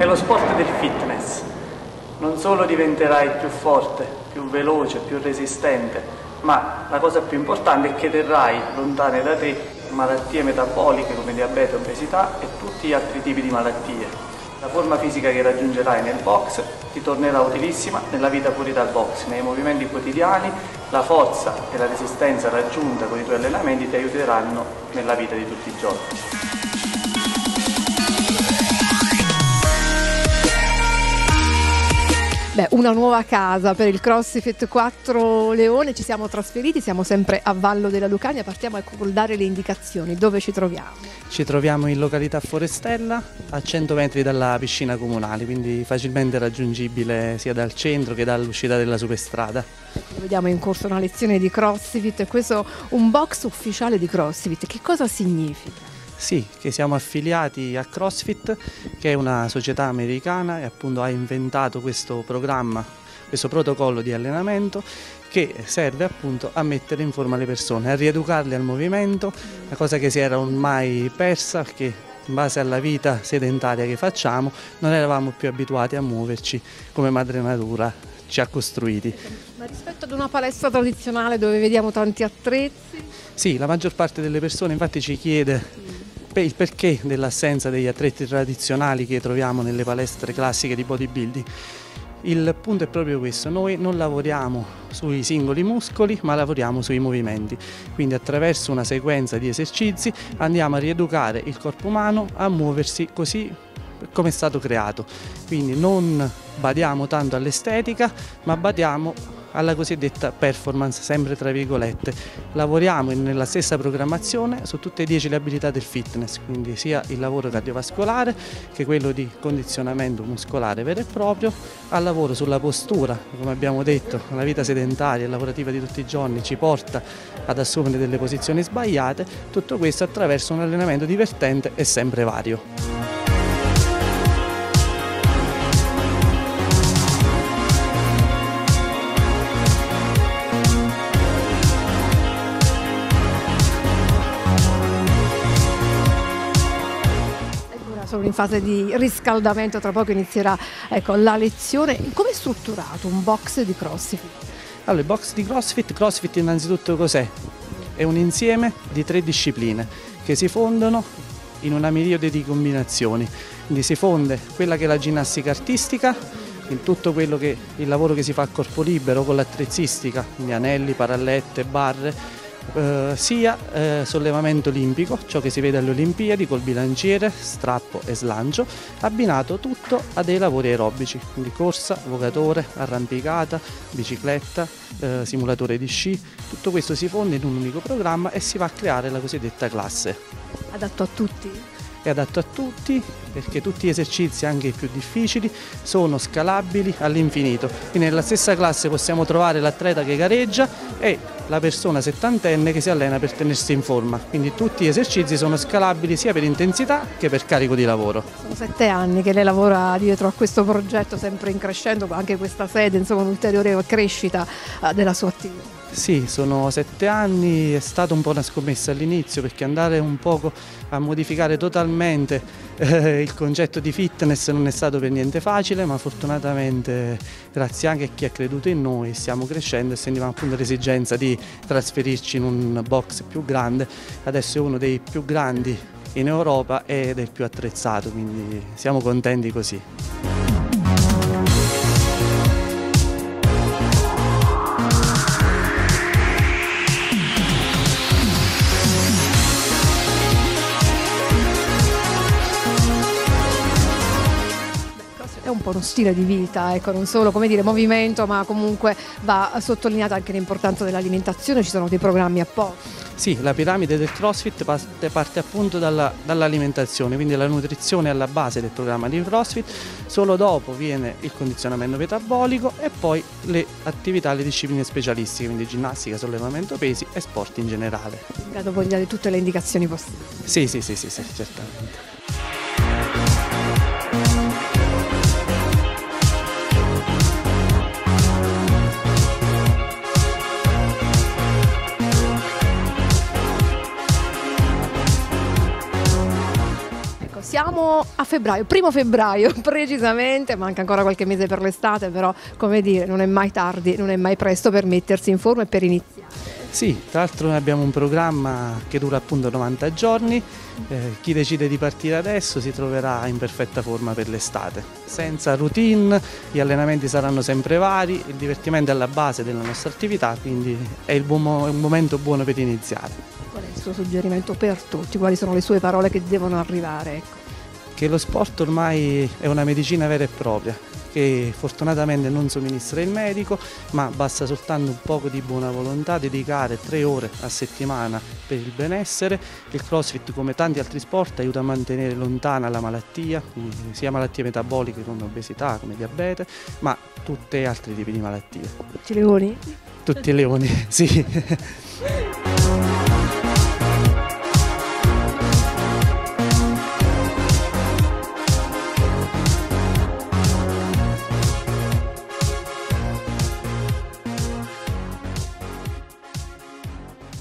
è lo sport del fitness. Non solo diventerai più forte, più veloce, più resistente, ma la cosa più importante è che terrai lontane da te malattie metaboliche come diabete, obesità e tutti gli altri tipi di malattie. La forma fisica che raggiungerai nel box ti tornerà utilissima nella vita fuori dal box, nei movimenti quotidiani, la forza e la resistenza raggiunta con i tuoi allenamenti ti aiuteranno nella vita di tutti i giorni. Beh, una nuova casa per il CrossFit 4 Leone, ci siamo trasferiti, siamo sempre a Vallo della Lucania, partiamo ecco col dare le indicazioni, dove ci troviamo? Ci troviamo in località Forestella, a 100 metri dalla piscina comunale, quindi facilmente raggiungibile sia dal centro che dall'uscita della superstrada. Vediamo in corso una lezione di CrossFit, questo è un box ufficiale di CrossFit, che cosa significa? Sì, che siamo affiliati a CrossFit, che è una società americana e appunto ha inventato questo programma, questo protocollo di allenamento che serve appunto a mettere in forma le persone, a rieducarle al movimento, una cosa che si era ormai persa perché in base alla vita sedentaria che facciamo non eravamo più abituati a muoverci come madre natura ci ha costruiti. Ma rispetto ad una palestra tradizionale dove vediamo tanti attrezzi? Sì, la maggior parte delle persone infatti ci chiede il perché dell'assenza degli attrezzi tradizionali che troviamo nelle palestre classiche di bodybuilding. Il punto è proprio questo, noi non lavoriamo sui singoli muscoli ma lavoriamo sui movimenti, quindi attraverso una sequenza di esercizi andiamo a rieducare il corpo umano a muoversi così come è stato creato, quindi non badiamo tanto all'estetica ma badiamo alla cosiddetta performance, sempre tra virgolette. Lavoriamo nella stessa programmazione su tutte e dieci le abilità del fitness, quindi sia il lavoro cardiovascolare che quello di condizionamento muscolare vero e proprio, al lavoro sulla postura, come abbiamo detto, la vita sedentaria e lavorativa di tutti i giorni ci porta ad assumere delle posizioni sbagliate, tutto questo attraverso un allenamento divertente e sempre vario. Sono in fase di riscaldamento, tra poco inizierà ecco, la lezione. Come è strutturato un box di CrossFit? Allora, il box di CrossFit, CrossFit innanzitutto cos'è? È un insieme di tre discipline che si fondono in una miriade di combinazioni. Quindi si fonde quella che è la ginnastica artistica, in tutto quello che il lavoro che si fa a corpo libero con l'attrezzistica, quindi anelli, parallette, barre, eh, sia eh, sollevamento olimpico, ciò che si vede alle Olimpiadi col bilanciere, strappo e slancio, abbinato tutto a dei lavori aerobici, quindi corsa, vogatore, arrampicata, bicicletta, eh, simulatore di sci, tutto questo si fonde in un unico programma e si va a creare la cosiddetta classe. Adatto a tutti? è adatto a tutti perché tutti gli esercizi, anche i più difficili, sono scalabili all'infinito. Quindi nella stessa classe possiamo trovare l'atleta che gareggia e la persona settantenne che si allena per tenersi in forma. Quindi tutti gli esercizi sono scalabili sia per intensità che per carico di lavoro. Sono sette anni che lei lavora dietro a questo progetto, sempre in crescendo, anche questa sede, insomma un'ulteriore crescita eh, della sua attività. Sì, sono sette anni, è stata un po' una scommessa all'inizio perché andare un poco a modificare totalmente eh, il concetto di fitness non è stato per niente facile, ma fortunatamente grazie anche a chi ha creduto in noi stiamo crescendo e sentiamo appunto l'esigenza di trasferirci in un box più grande, adesso è uno dei più grandi in Europa ed è il più attrezzato, quindi siamo contenti così. Po' uno stile di vita, ecco, non solo come dire movimento, ma comunque va sottolineata anche l'importanza dell'alimentazione, ci sono dei programmi apposta. Sì, la piramide del CrossFit parte, parte appunto dalla, dall'alimentazione, quindi la nutrizione è alla base del programma di CrossFit, solo dopo viene il condizionamento metabolico e poi le attività, le discipline specialistiche, quindi ginnastica, sollevamento pesi e sport in generale. In grado poi di dare tutte le indicazioni possibili. Sì, sì, sì, sì, sì certamente. Siamo a febbraio, primo febbraio precisamente, manca ancora qualche mese per l'estate, però come dire, non è mai tardi, non è mai presto per mettersi in forma e per iniziare. Sì, tra l'altro noi abbiamo un programma che dura appunto 90 giorni, eh, chi decide di partire adesso si troverà in perfetta forma per l'estate, senza routine, gli allenamenti saranno sempre vari, il divertimento è alla base della nostra attività, quindi è, buon, è un momento buono per iniziare. Suo suggerimento per tutti? Quali sono le sue parole che devono arrivare? Ecco. Che lo sport ormai è una medicina vera e propria, che fortunatamente non somministra il medico, ma basta soltanto un poco di buona volontà, dedicare tre ore a settimana per il benessere. Il CrossFit, come tanti altri sport, aiuta a mantenere lontana la malattia, sia malattie metaboliche come obesità, come diabete, ma tutti altri tipi di malattie. Tutti leoni? Tutti leoni, sì.